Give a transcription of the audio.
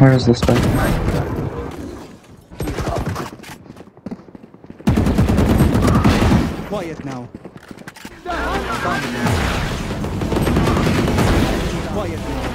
Where is this guy? Quiet now. Quiet now.